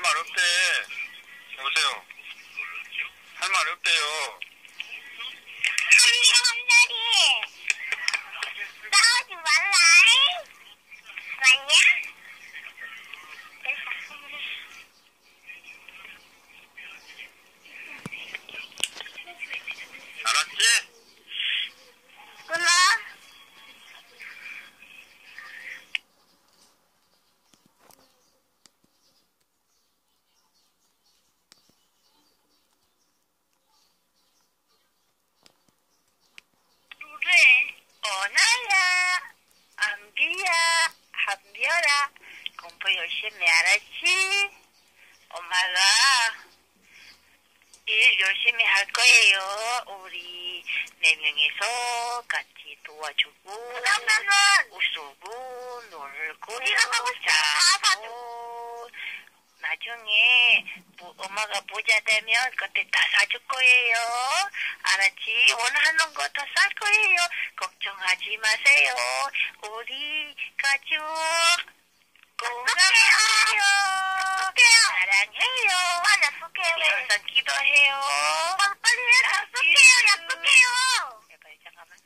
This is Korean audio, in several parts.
말 없대. 여보세요. 할 말 없대요. 한리 한자리 싸우지 말라 맞냐? 알았지? 끊어 그래, 오나야, 안비야, 한별아, 공부 열심히 알았지? 엄마가 일 열심히 할 거예요. 우리 네 명이서 같이 도와주고, 그러면은 웃고, 놀고, 네가 하고 자고, 나중에 뭐, 엄마가 부자 되면 그때 다 사줄 거예요. 알았지? 원하는 거 다 살 거예요. 걱정하지 마세요. 우리 가족 건강해요. 사랑해요. 약속해요 항상 기도해요. 빨리 해 약속해요 약속해요 해봐요, 잠깐만.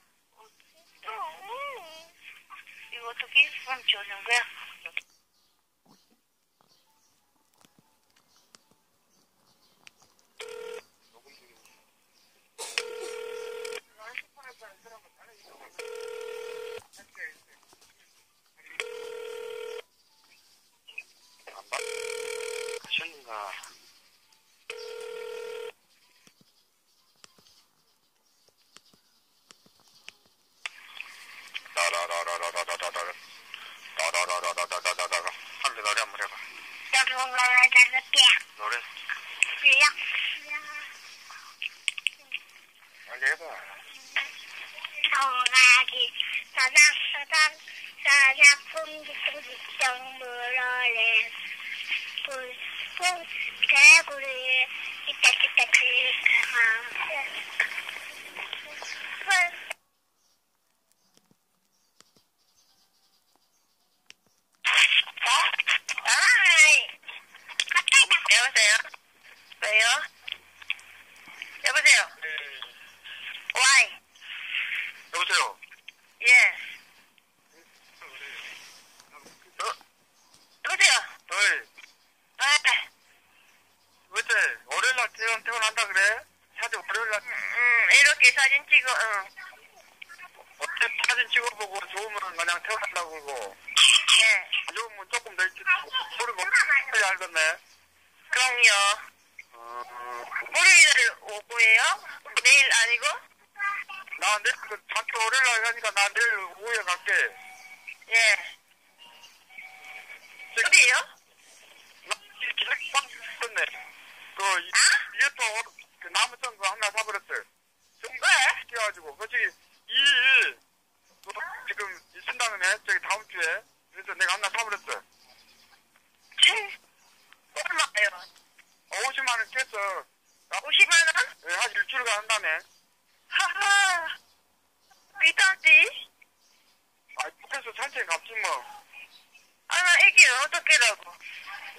이거 어떻게 손 주는 거야? 상황인가. 빨리 노래 한번 해봐. 나 그거 잘할게. 노래? 사장 사장 사장 풍기풍기정 물어내 큰 대구를 이따 이따 한다 그래? 사진 월요일날 음, 이렇게 사진 찍어, 응. 어째 사진 찍어보고 좋으면 그냥 퇴원한다고 그러고 예. 안 좋으면 조금 더 있지. 모르고 해야 알겠네. 그럼요. 어, 월요일 오고예요? 내일 아니고? 나 내일 그 학교 월요일 날 가니까 나 내일 오후에 갈게. 예. 어디에요? 나 기획방 있었네. 그 이- 이것도 그 나무 썬거 하나 사버렸어. 왜? 시켜가지고 솔직히 이일 그 지금 있은다네 저기 다음 주에 그래서 내가 하나 사버렸어. 치. 얼마예요? 50만 원 깼어. 50만 원? 예, 한 일주일간 한다네. 하하. 비싸지? 아, 그래서 산책 갔지 뭐. 아, 나 애기를 어떻게라고?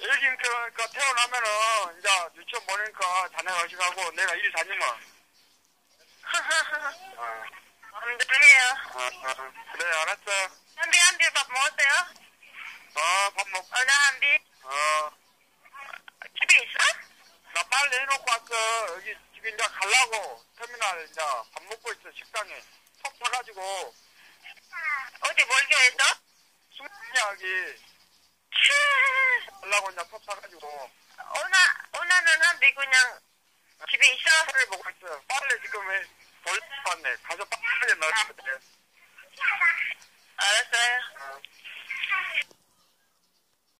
여기 그러니까 태어나면은 이제 유치원 보내니까 자네가 어디 가고 내가 일 다니면. 어, 안돼요. 어, 어. 그래 알았어. 한비 한비 밥 먹었어요? 어, 밥 먹. 어나 한비? 어, 집에 있어? 나 빨리 해놓고 왔어. 여기 지금 이제 가려고 터미널 이제 밥 먹고 있어 식당에. 턱 타가지고 어디 멀교에서? 숙면하기 연락 온다 섭사가지고. 오나, 오나는 한데 그냥 집에 있어. 그래, 먹고 있어. 빨리 지금 해. 벌써 봤네. 가서 빨리 나왔는데.